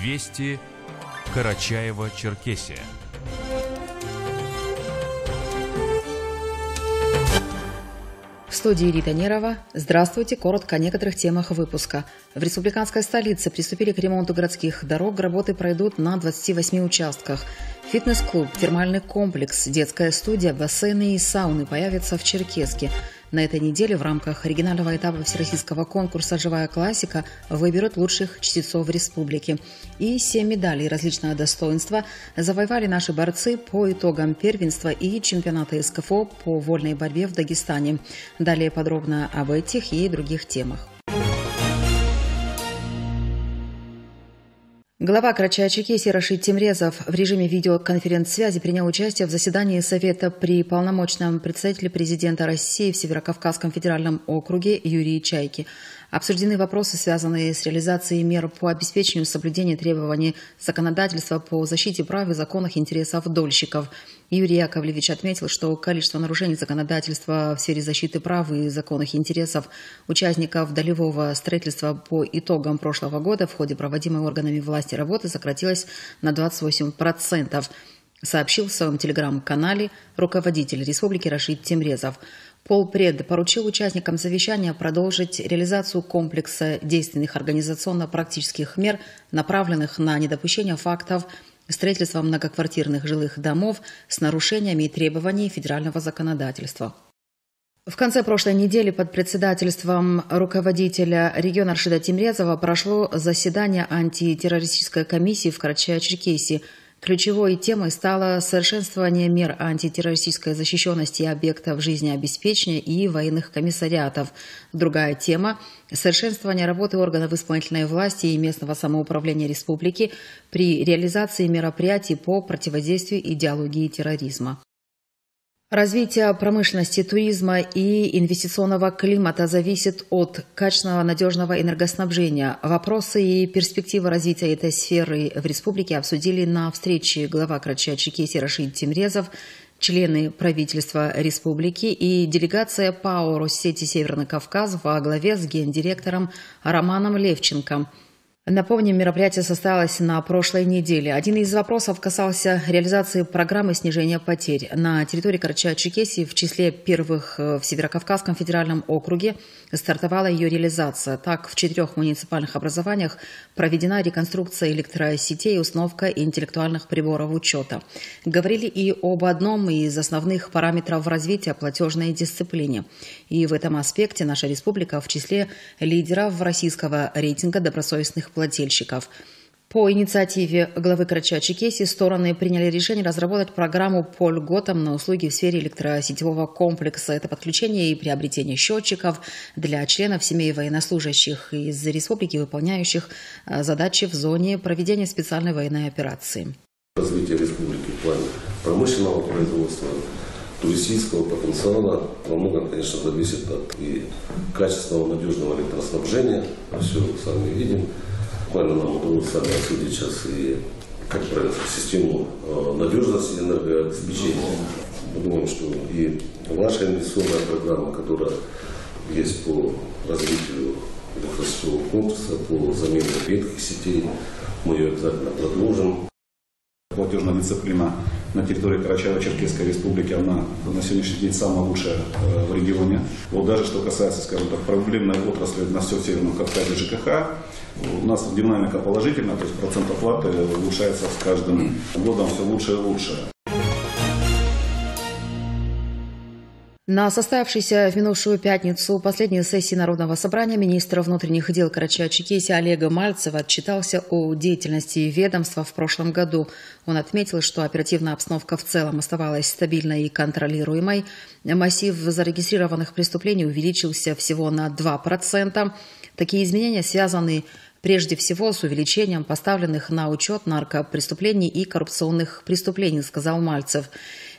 Вести Карачаева-Черкесия. В студии Рита Нерова. Здравствуйте. Коротко о некоторых темах выпуска. В республиканской столице приступили к ремонту городских дорог. Работы пройдут на 28 участках. Фитнес-клуб, термальный комплекс, детская студия, бассейны и сауны появятся в Черкеске. На этой неделе в рамках оригинального этапа всероссийского конкурса «Живая классика» выберут лучших чтецов республики. И семь медалей различного достоинства завоевали наши борцы по итогам первенства и чемпионата СКФО по вольной борьбе в Дагестане. Далее подробно об этих и других темах. Глава Карачая-Чекесии Рашид Тимрезов в режиме видеоконференц-связи принял участие в заседании Совета при полномочном представителе президента России в Северокавказском федеральном округе Юрии Чайки. Обсуждены вопросы, связанные с реализацией мер по обеспечению соблюдения требований законодательства по защите прав и законных интересов дольщиков. Юрий Яковлевич отметил, что количество нарушений законодательства в сфере защиты прав и законных интересов участников долевого строительства по итогам прошлого года в ходе проводимой органами власти работы сократилось на 28%, сообщил в своем телеграм-канале руководитель республики Рашид Тимрезов. Полпред поручил участникам совещания продолжить реализацию комплекса действенных организационно-практических мер, направленных на недопущение фактов строительства многоквартирных жилых домов с нарушениями требований федерального законодательства. В конце прошлой недели под председательством руководителя региона Аршида Тимрезова прошло заседание антитеррористической комиссии в Карачаево-Черкесии – Ключевой темой стало совершенствование мер антитеррористической защищенности объектов жизнеобеспечения и военных комиссариатов. Другая тема – совершенствование работы органов исполнительной власти и местного самоуправления республики при реализации мероприятий по противодействию идеологии терроризма. Развитие промышленности, туризма и инвестиционного климата зависит от качественного надежного энергоснабжения. Вопросы и перспективы развития этой сферы в республике обсудили на встрече глава Крача-Чекесии Рашид Тимрезов, члены правительства республики и делегация ПАО Россети Северный Кавказ во главе с гендиректором Романом Левченко – Напомним, мероприятие состоялось на прошлой неделе. Один из вопросов касался реализации программы снижения потерь. На территории Карачаева-Черкесии в числе первых э, в Северокавказском федеральном округе стартовала ее реализация. Так, в четырех муниципальных образованиях проведена реконструкция электросетей и установка интеллектуальных приборов учета. Говорили и об одном из основных параметров развития платежной дисциплине. И в этом аспекте наша республика в числе лидеров российского рейтинга добросовестных плательщиков. По инициативе главы Карача-Чекесии стороны приняли решение разработать программу по льготам на услуги в сфере электросетевого комплекса. Это подключение и приобретение счетчиков для членов семей военнослужащих из республики, выполняющих э, задачи в зоне проведения специальной военной операции. Развитие республики в плане промышленного производства, туристического потенциала во многом, конечно, зависит от и качественного надежного электроснабжения. Все сами видим буквально нам удалось с вами обсудить сейчас и, как правильно систему э, надежности энергообеспечения. Мы думаем, что и ваша инвестиционная программа, которая есть по развитию электросетевого комплекса, по замене ветхих сетей, мы ее обязательно продолжим. Платежная дисциплина на территории Карачаево-Черкесской республики, она на сегодняшний день самая лучшая э, в регионе. Вот даже что касается, скажем так, проблемной отрасли на всем Северном Кавказе ЖКХ, у нас динамика положительная, то есть процент оплаты улучшается с каждым годом все лучше и лучше. На состоявшейся в минувшую пятницу последней сессии Народного собрания министра внутренних дел Карачаева-Чекесии Олега Мальцева отчитался о деятельности ведомства в прошлом году. Он отметил, что оперативная обстановка в целом оставалась стабильной и контролируемой. Массив зарегистрированных преступлений увеличился всего на 2%. Такие изменения связаны прежде всего с увеличением поставленных на учет наркопреступлений и коррупционных преступлений, сказал Мальцев.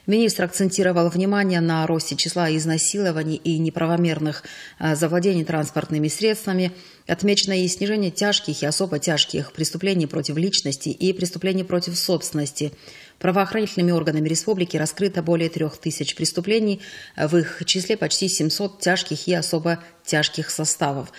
Министр акцентировал внимание на росте числа изнасилований и неправомерных а, завладений транспортными средствами. Отмечено и снижение тяжких и особо тяжких преступлений против личности и преступлений против собственности. Правоохранительными органами республики раскрыто более трех тысяч преступлений, в их числе почти 700 тяжких и особо тяжких составов.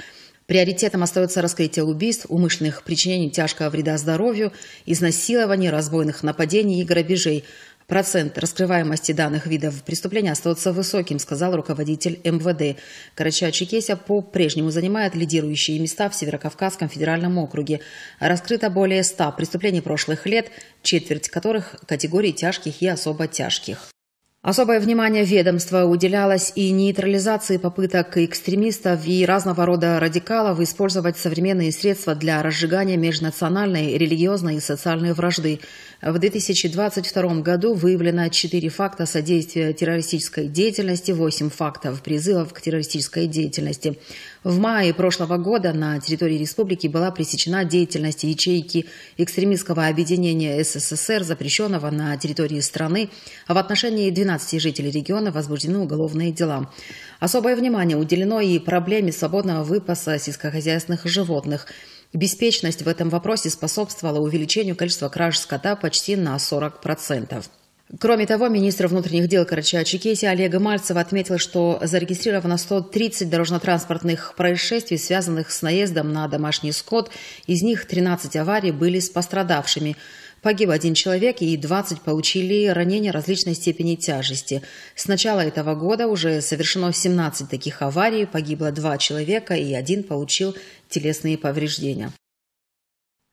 Приоритетом остается раскрытие убийств, умышленных причинений тяжкого вреда здоровью, изнасилований, разбойных нападений и грабежей. Процент раскрываемости данных видов преступления остается высоким, сказал руководитель МВД. Карача-Чекеся по-прежнему занимает лидирующие места в Северокавказском федеральном округе. Раскрыто более 100 преступлений прошлых лет, четверть которых категории тяжких и особо тяжких. Особое внимание ведомства уделялось и нейтрализации попыток экстремистов и разного рода радикалов использовать современные средства для разжигания межнациональной, религиозной и социальной вражды. В 2022 году выявлено 4 факта содействия террористической деятельности, 8 фактов призывов к террористической деятельности. В мае прошлого года на территории республики была пресечена деятельность ячейки экстремистского объединения СССР, запрещенного на территории страны, а в отношении 12 жителей региона возбуждены уголовные дела. Особое внимание уделено и проблеме свободного выпаса сельскохозяйственных животных – Беспечность в этом вопросе способствовала увеличению количества краж скота почти на 40%. Кроме того, министр внутренних дел Карачао-Чекесии Олега Мальцева отметил, что зарегистрировано 130 дорожно-транспортных происшествий, связанных с наездом на домашний скот. Из них 13 аварий были с пострадавшими. Погиб один человек и 20 получили ранения различной степени тяжести. С начала этого года уже совершено 17 таких аварий, погибло два человека и один получил телесные повреждения.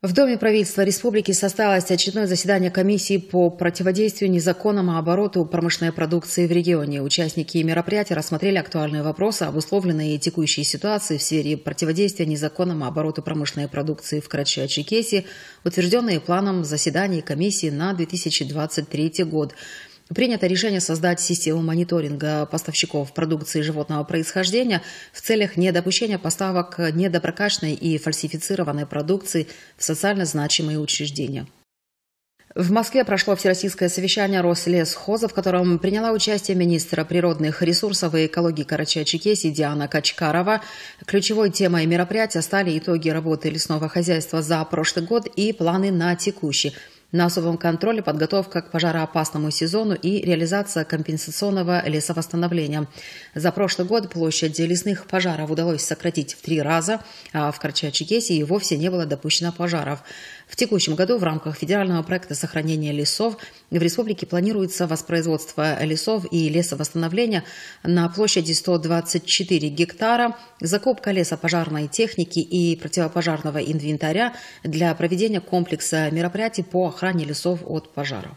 В Доме правительства республики состоялось очередное заседание комиссии по противодействию незаконному обороту промышленной продукции в регионе. Участники мероприятия рассмотрели актуальные вопросы, обусловленные текущей ситуацией в сфере противодействия незаконному обороту промышленной продукции в Карачао-Черкесии, утвержденные планом заседаний комиссии на 2023 год. Принято решение создать систему мониторинга поставщиков продукции животного происхождения в целях недопущения поставок недоброкачественной и фальсифицированной продукции в социально значимые учреждения. В Москве прошло всероссийское совещание Рослесхоза, в котором приняла участие министра природных ресурсов и экологии Карача-Чекесии Диана Качкарова. Ключевой темой мероприятия стали итоги работы лесного хозяйства за прошлый год и планы на текущий – на особом контроле подготовка к пожароопасному сезону и реализация компенсационного лесовосстановления. За прошлый год площадь лесных пожаров удалось сократить в три раза, а в Карча-Чекесии и вовсе не было допущено пожаров. В текущем году в рамках федерального проекта сохранения лесов в республике планируется воспроизводство лесов и лесовосстановления на площади 124 гектара, закупка лесопожарной техники и противопожарного инвентаря для проведения комплекса мероприятий по охране лесов от пожаров.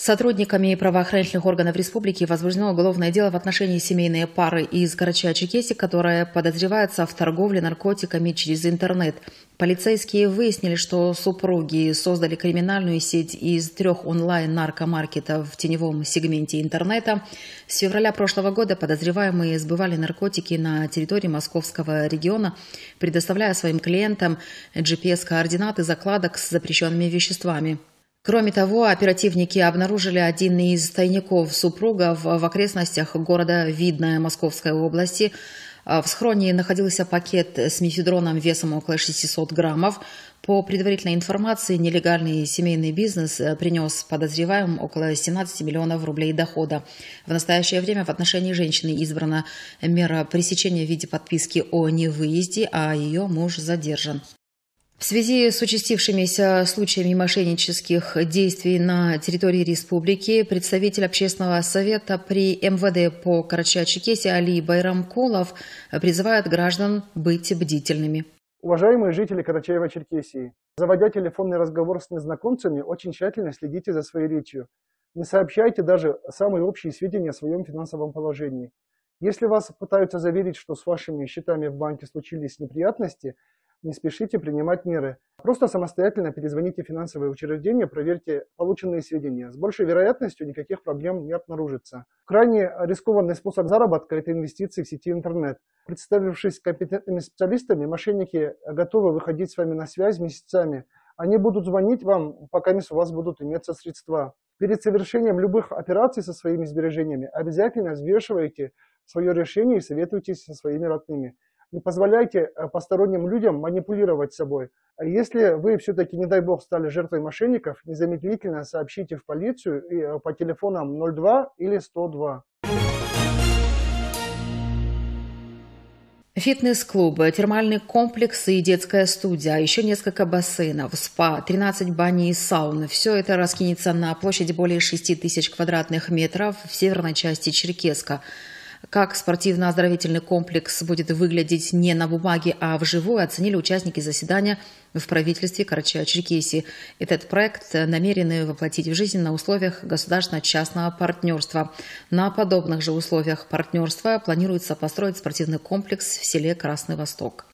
Сотрудниками правоохранительных органов республики возбуждено уголовное дело в отношении семейной пары из Карача-Чекеси, которая подозревается в торговле наркотиками через интернет. Полицейские выяснили, что супруги создали криминальную сеть из трех онлайн-наркомаркетов в теневом сегменте интернета. С февраля прошлого года подозреваемые сбывали наркотики на территории московского региона, предоставляя своим клиентам GPS-координаты закладок с запрещенными веществами. Кроме того, оперативники обнаружили один из тайников супругов в окрестностях города Видное Московской области. В схроне находился пакет с мифедроном весом около 600 граммов. По предварительной информации, нелегальный семейный бизнес принес подозреваемым около 17 миллионов рублей дохода. В настоящее время в отношении женщины избрана мера пресечения в виде подписки о невыезде, а ее муж задержан. В связи с участившимися случаями мошеннических действий на территории республики представитель общественного совета при МВД по Карача-Чекесе Али Байрамкулов призывает граждан быть бдительными. Уважаемые жители Карачаева-Черкесии, заводя телефонный разговор с незнакомцами, очень тщательно следите за своей речью. Не сообщайте даже самые общие сведения о своем финансовом положении. Если вас пытаются заверить, что с вашими счетами в банке случились неприятности – не спешите принимать меры. Просто самостоятельно перезвоните финансовое учреждение, проверьте полученные сведения. С большей вероятностью никаких проблем не обнаружится. Крайне рискованный способ заработка – это инвестиции в сети интернет. Представившись компетентными специалистами, мошенники готовы выходить с вами на связь месяцами. Они будут звонить вам, пока у вас будут иметься средства. Перед совершением любых операций со своими сбережениями обязательно взвешивайте свое решение и советуйтесь со своими родными. Не позволяйте э, посторонним людям манипулировать собой. Если вы все-таки, не дай бог, стали жертвой мошенников, незамедлительно сообщите в полицию э, по телефонам 02 или 102. Фитнес-клуб, термальный комплекс и детская студия, а еще несколько бассейнов, спа, 13 бани и саун. Все это раскинется на площади более 6 тысяч квадратных метров в северной части Черкеска. Как спортивно-оздоровительный комплекс будет выглядеть не на бумаге, а вживую, оценили участники заседания в правительстве Карачаева-Черкесии. Этот проект намерены воплотить в жизнь на условиях государственно-частного партнерства. На подобных же условиях партнерства планируется построить спортивный комплекс в селе Красный Восток.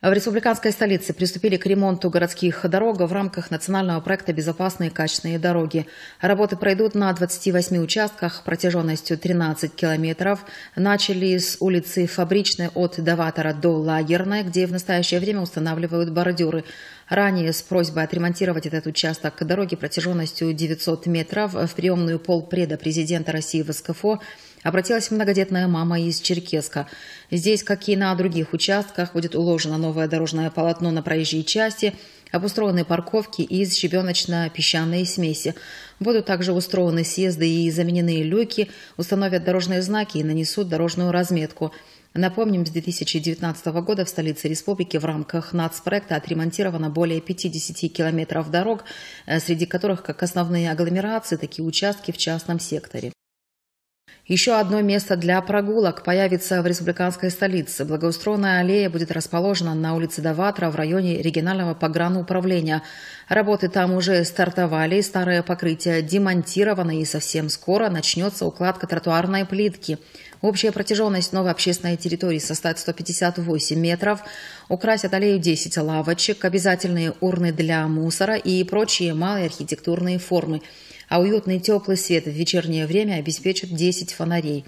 В республиканской столице приступили к ремонту городских дорог в рамках национального проекта «Безопасные качественные дороги». Работы пройдут на 28 участках протяженностью 13 километров. Начали с улицы Фабричной от Даватора до Лагерной, где в настоящее время устанавливают бордюры. Ранее с просьбой отремонтировать этот участок дороги протяженностью 900 метров в приемную полпреда президента России в СКФО обратилась многодетная мама из Черкеска. Здесь, как и на других участках, будет уложено новое дорожное полотно на проезжей части, обустроены парковки из щебеночно-песчаной смеси. Будут также устроены съезды и заменены люки, установят дорожные знаки и нанесут дорожную разметку – Напомним, с 2019 года в столице республики в рамках нацпроекта отремонтировано более 50 километров дорог, э, среди которых как основные агломерации, такие участки в частном секторе. Еще одно место для прогулок появится в республиканской столице. Благоустроенная аллея будет расположена на улице Даватра в районе регионального погрануправления. Работы там уже стартовали, старое покрытие демонтировано и совсем скоро начнется укладка тротуарной плитки. Общая протяженность новой общественной территории составит 158 метров. Украсят аллею 10 лавочек, обязательные урны для мусора и прочие малые архитектурные формы – а уютный теплый свет в вечернее время обеспечат 10 фонарей.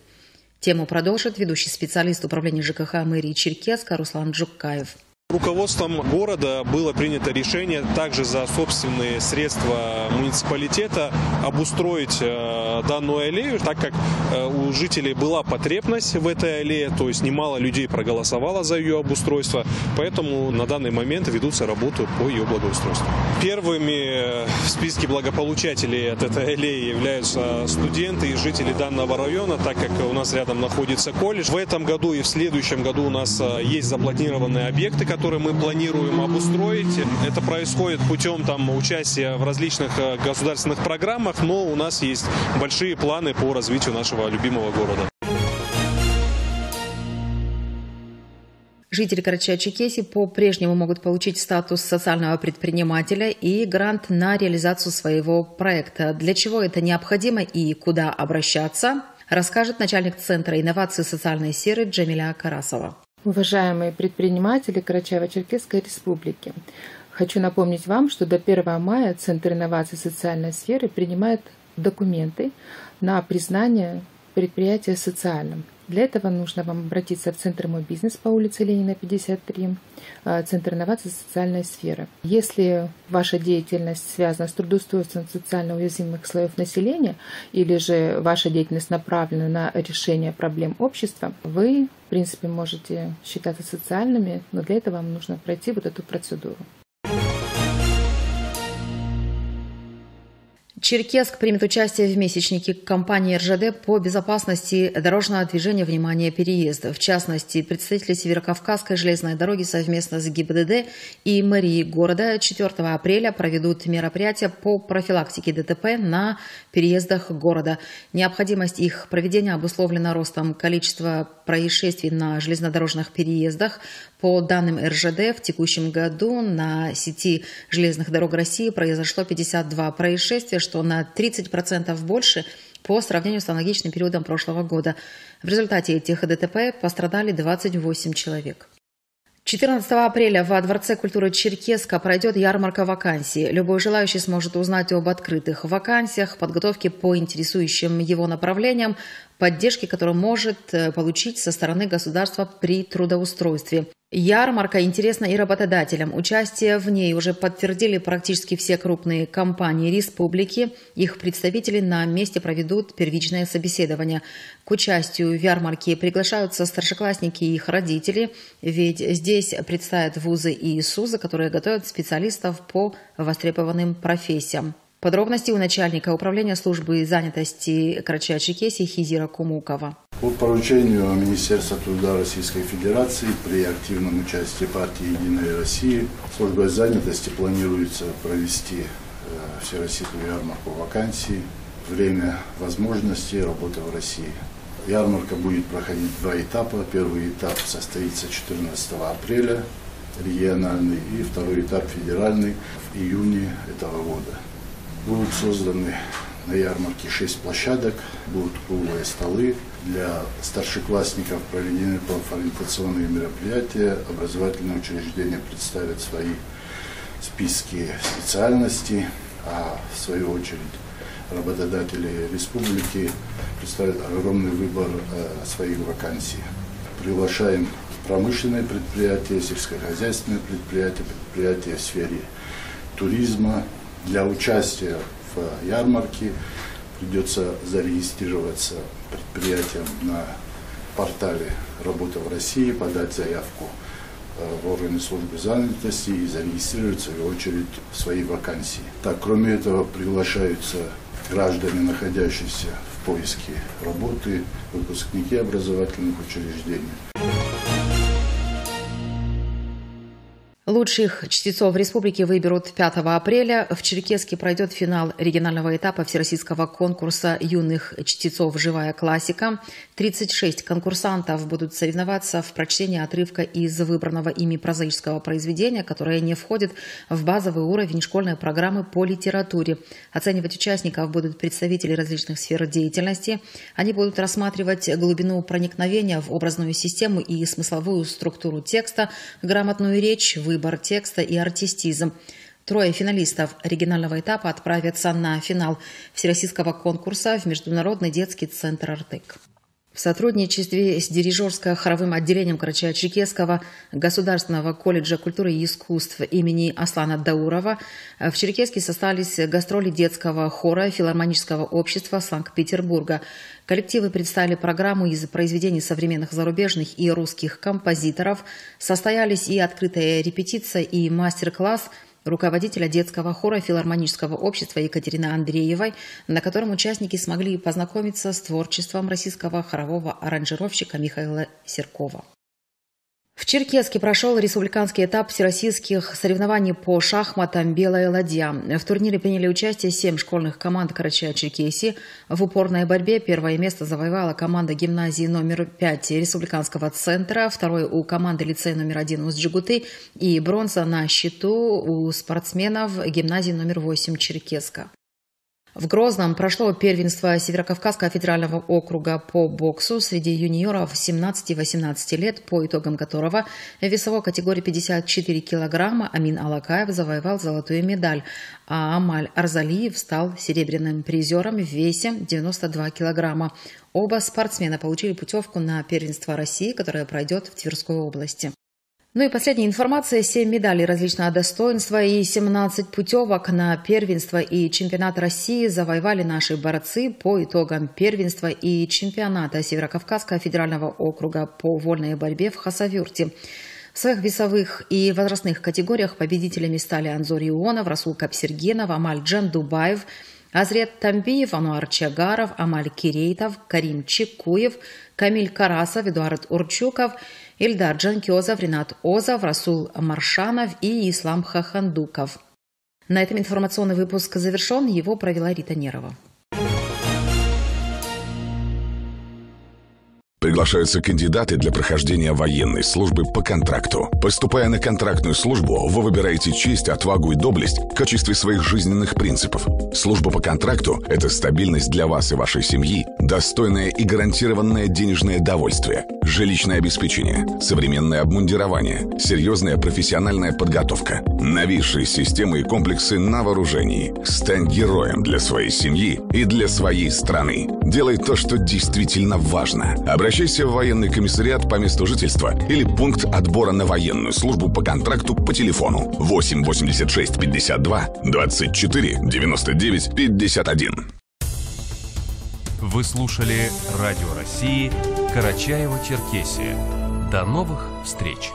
Тему продолжит ведущий специалист управления ЖКХ мэрии Черкеска Руслан Джукаев. Руководством города было принято решение также за собственные средства муниципалитета обустроить э, данную аллею, так как э, у жителей была потребность в этой аллее, то есть немало людей проголосовало за ее обустройство, поэтому на данный момент ведутся работы по ее благоустройству. Первыми в списке благополучателей от этой аллеи являются студенты и жители данного района, так как у нас рядом находится колледж. В этом году и в следующем году у нас э, есть запланированные объекты, который мы планируем обустроить. Это происходит путем там, участия в различных э, государственных программах, но у нас есть большие планы по развитию нашего любимого города. Жители Карачая-Черкесии по-прежнему могут получить статус социального предпринимателя и грант на реализацию своего проекта. Для чего это необходимо и куда обращаться, расскажет начальник Центра инноваций социальной сферы Джамиля Карасова. Уважаемые предприниматели Карачаево-Черкесской Республики, хочу напомнить вам, что до 1 мая Центр инноваций социальной сферы принимает документы на признание предприятия социальным. Для этого нужно вам обратиться в Центр «Мой бизнес» по улице Ленина, 53, э, Центр инноваций социальной сферы. Если ваша деятельность связана с трудоустройством социально уязвимых слоев населения или же ваша деятельность направлена на решение проблем общества, вы, в принципе, можете считаться социальными, но для этого вам нужно пройти вот эту процедуру. Черкесск примет участие в месячнике компании РЖД по безопасности дорожного движения «Внимание! Переезд». В частности, представители Северокавказской железной дороги совместно с ГИБДД и мэрией города 4 апреля проведут мероприятия по профилактике ДТП на переездах города. Необходимость их проведения обусловлена ростом количества происшествий на железнодорожных переездах. По данным РЖД, в текущем году на сети железных дорог России произошло 52 происшествия, что на 30% больше по сравнению с аналогичным периодом прошлого года. В результате этих ДТП пострадали 28 человек. 14 апреля во Дворце культуры Черкеска пройдет ярмарка вакансий. Любой желающий сможет узнать об открытых вакансиях, подготовке по интересующим его направлениям, поддержке, которую может э, получить со стороны государства при трудоустройстве. Ярмарка интересна и работодателям. Участие в ней уже подтвердили практически все крупные компании республики. Их представители на месте проведут первичное собеседование. К участию в ярмарке приглашаются старшеклассники и их родители, ведь здесь представят вузы и СУЗы, которые готовят специалистов по востребованным профессиям. Подробности у начальника управления службы занятости Карачая-Черкесии Хизира Кумукова. По поручению Министерства труда Российской Федерации при активном участии партии «Единая Россия» службой занятости планируется провести э, всероссийскую ярмарку вакансий. Время возможности работы в России. Ярмарка будет проходить два этапа. Первый этап состоится 14 апреля, региональный, и второй этап федеральный в июне этого года. Будут созданы на ярмарке 6 площадок, будут круглые столы. Для старшеклассников проведены профориентационные мероприятия. Образовательные учреждения представят свои списки специальностей, а в свою очередь работодатели республики представят огромный выбор э, своих вакансий. Приглашаем промышленные предприятия, сельскохозяйственные предприятия, предприятия в сфере туризма. Для участия в ярмарке придется зарегистрироваться предприятием на портале «Работа в России», подать заявку э, в органы службы занятости и зарегистрировать в свою очередь свои вакансии. Так, кроме этого, приглашаются граждане, находящиеся в поиске работы, выпускники образовательных учреждений. Лучших чтецов республики выберут 5 апреля. В Черкеске пройдет финал регионального этапа Всероссийского конкурса юных чтецов «Живая классика». 36 конкурсантов будут соревноваться в прочтении отрывка из выбранного ими прозаического произведения, которое не входит в базовый уровень школьной программы по литературе. Оценивать участников будут представители различных сфер деятельности. Они будут рассматривать глубину проникновения в образную систему и смысловую структуру текста, грамотную речь, выбор выбор текста и артистизм. Трое финалистов оригинального этапа отправятся на финал Всероссийского конкурса в Международный детский центр «Артык». В сотрудничестве с дирижерско-хоровым отделением Карачаево-Черкесского Государственного колледжа культуры и искусств имени Аслана Даурова в Черкеске состоялись гастроли детского хора филармонического общества Санкт-Петербурга. Коллективы представили программу из произведений современных зарубежных и русских композиторов. Состоялись и открытая репетиция, и мастер-класс – руководителя детского хора филармонического общества Екатерины Андреевой, на котором участники смогли познакомиться с творчеством российского хорового аранжировщика Михаила Серкова. В Черкеске прошел республиканский этап всероссийских соревнований по шахматам «Белая ладья». В турнире приняли участие семь школьных команд Карачая-Черкесии. В упорной борьбе первое место завоевала команда гимназии номер 5 Республиканского центра, второе у команды лицея номер один Усть-Джигуты и бронза на счету у спортсменов гимназии номер 8 Черкеска. В Грозном прошло первенство Северокавказского федерального округа по боксу среди юниоров 17-18 лет, по итогам которого в весовой категории 54 килограмма Амин Алакаев завоевал золотую медаль, а Амаль Арзалиев стал серебряным призером в весе 92 килограмма. Оба спортсмена получили путевку на первенство России, которое пройдет в Тверской области. Ну и последняя информация. 7 медалей различного достоинства и 17 путевок на первенство и чемпионат России завоевали наши борцы по итогам первенства и чемпионата Северокавказского федерального округа по вольной борьбе в Хасавюрте. В своих весовых и возрастных категориях победителями стали Анзор Ионов, Расул Капсергенов, Амаль Джан Дубаев, Азрет Тамбиев, Ануар Чагаров, Амаль Кирейтов, Карим Чекуев, Камиль Карасов, Эдуард Урчуков – Ильдар Джанкезов, Ренат Озов, Расул Маршанов и Ислам Хахандуков. На этом информационный выпуск завершен. Его провела Рита Нерова. Приглашаются кандидаты для прохождения военной службы по контракту. Поступая на контрактную службу, вы выбираете честь, отвагу и доблесть в качестве своих жизненных принципов. Служба по контракту – это стабильность для вас и вашей семьи, достойное и гарантированное денежное довольствие, жилищное обеспечение, современное обмундирование, серьезная профессиональная подготовка, новейшие системы и комплексы на вооружении. Стань героем для своей семьи и для своей страны. Делай то, что действительно важно. Обращайся в военный комиссариат по месту жительства или пункт отбора на военную службу по контракту по телефону 8 86 52 24 99 51. Вы слушали Радио России Карачаева-Черкесия. До новых встреч!